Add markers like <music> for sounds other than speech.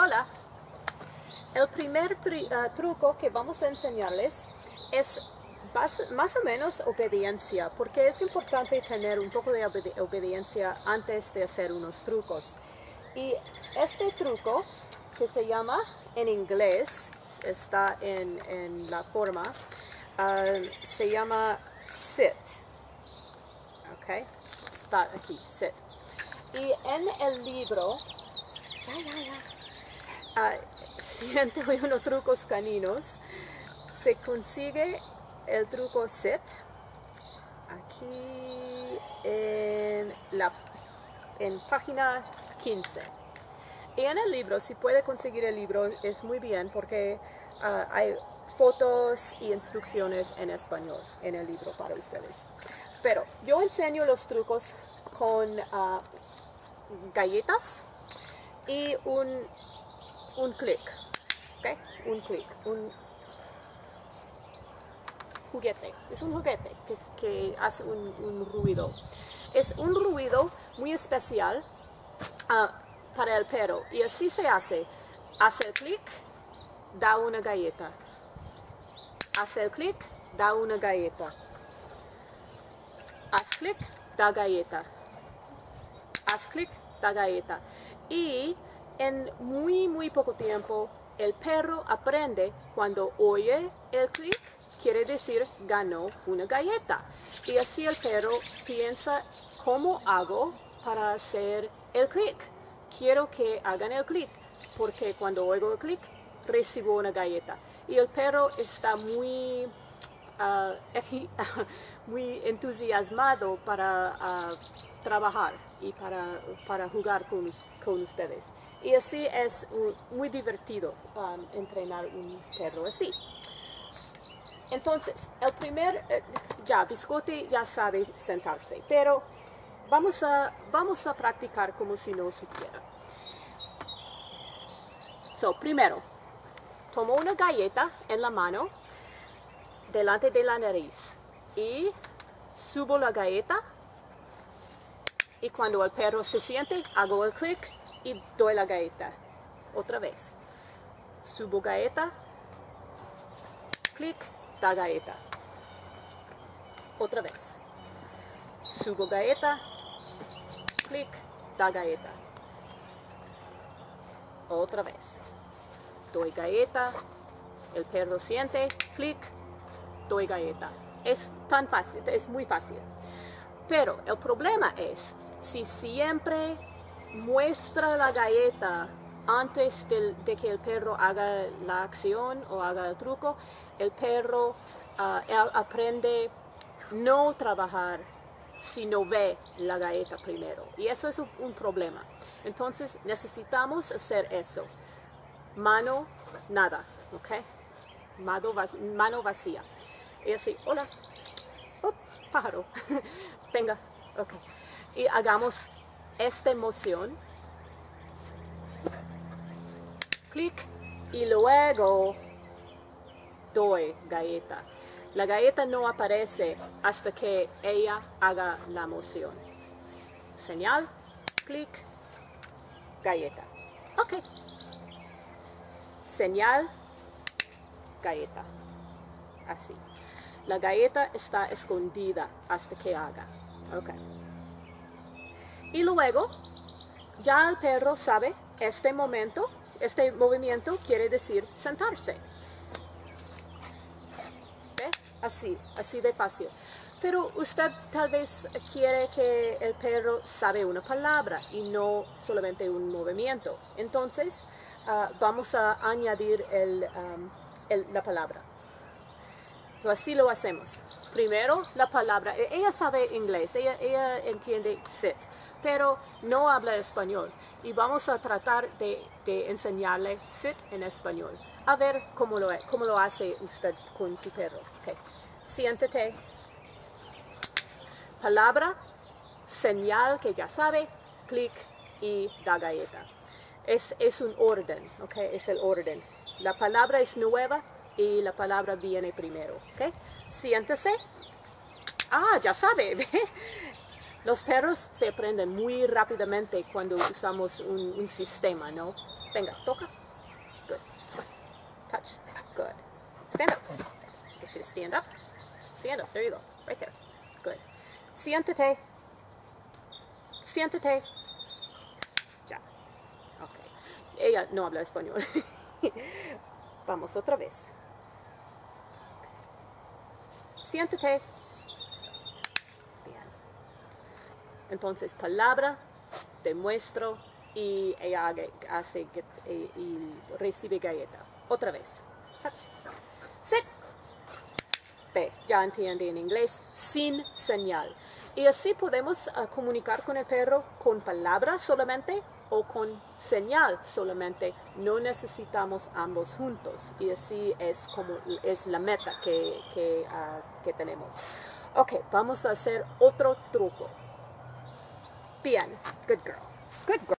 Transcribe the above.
Hola. El primer ah, truco que vamos a enseñarles es más o menos obediencia, porque es importante tener un poco de obediencia antes de hacer unos trucos. Y este truco, que se llama en inglés, está en, en la forma, ah, se llama sit. ¿Ok? Está aquí, sit. Y en el libro. Ah, <laughs> 101 trucos caninos, se consigue el truco sit aquí en la en página 15. Y en el libro, si puede conseguir el libro, es muy bien porque ah, hay fotos y instrucciones en español en el libro para ustedes. Pero yo enseño los trucos con ah, galletas y un, un clic. ¿ok? Un clic, un juguete. Es un juguete que, hace un, un ruido. Es un ruido muy especial ah, para el perro. Y así se hace. Hace el clic, da una galleta. Hace el clic, da una galleta. Haz clic, da galleta. Haz clic, da galleta. Y en muy, muy poco tiempo, el perro aprende cuando oye el clic, quiere decir ganó una galleta. Y así el perro piensa, ¿cómo hago para hacer el clic? Quiero que hagan el clic, porque cuando oigo el clic, recibo una galleta. Y el perro está muy ah, <laughs> muy entusiasmado para ah, trabajar y para, para jugar con, con ustedes. Y así es muy divertido um, entrenar un perro así. Entonces, el primer, eh, ya, Biscote ya sabe sentarse, pero vamos a, vamos a practicar como si no supiera. So, primero, tomo una galleta en la mano delante de la nariz y subo la galleta y cuando el perro se siente hago el clic y doy la galleta. Otra vez. Subo galleta. Clic da galleta. Otra vez. Subo galleta. Clic da galleta. Otra vez. Doy galleta. El perro siente. Clic doy galleta. Es tan fácil, es muy fácil. Pero el problema es, si siempre muestra la galleta antes de, que el perro haga la acción o haga el truco, el perro él aprende no trabajar si no ve la galleta primero. Y eso es un, problema. Entonces necesitamos hacer eso. Mano, nada, ¿ok? Mano, mano vacía. Y así, hola, oh, pájaro, <laughs> venga, ok. Y hagamos esta emoción. Clic y luego doy galleta. La galleta no aparece hasta que ella haga la moción. Señal, clic, galleta. Ok. Señal, galleta. Así. La galleta está escondida hasta que haga. Ok. Y luego, ya el perro sabe este momento, este movimiento quiere decir sentarse. ¿Ve? Así, así de fácil. Pero usted tal vez quiere que el perro sabe una palabra y no solamente un movimiento. Entonces, ah, vamos a añadir el- la palabra. So, así lo hacemos. Primero, la palabra. e- Ella sabe inglés, ella, ella entiende sit, pero no habla español. Y vamos a tratar de, de enseñarle sit en español. A ver cómo lo, cómo lo hace usted con su perro. Ok. Siéntate. Palabra, señal que ya sabe, clic y da galleta. Es, es un orden, ok, es el orden. La palabra es nueva y la palabra viene primero, ok. Siéntese. Ah, ya sabe. <laughs> Los perros se aprenden muy rápidamente cuando usamos un, sistema, ¿no? Venga, toca. Good. Touch. Good. Stand up. You stand up. Stand up. There you go. Right there. Good. Siéntate. Siéntate. Ya. Ok. Ella no habla español. <laughs> Vamos otra vez. Siéntate. Bien. Entonces, palabra, demuestro y hace y, recibe galleta. Otra vez. Touch. Sit. Ve, ya entiende en inglés, sin señal. Y así podemos uh, comunicar con el perro con palabras solamente o con señal solamente. No necesitamos ambos juntos. Y así es como es la meta que, que, uh, que tenemos. Ok, vamos a hacer otro truco. Bien, good girl. Good girl.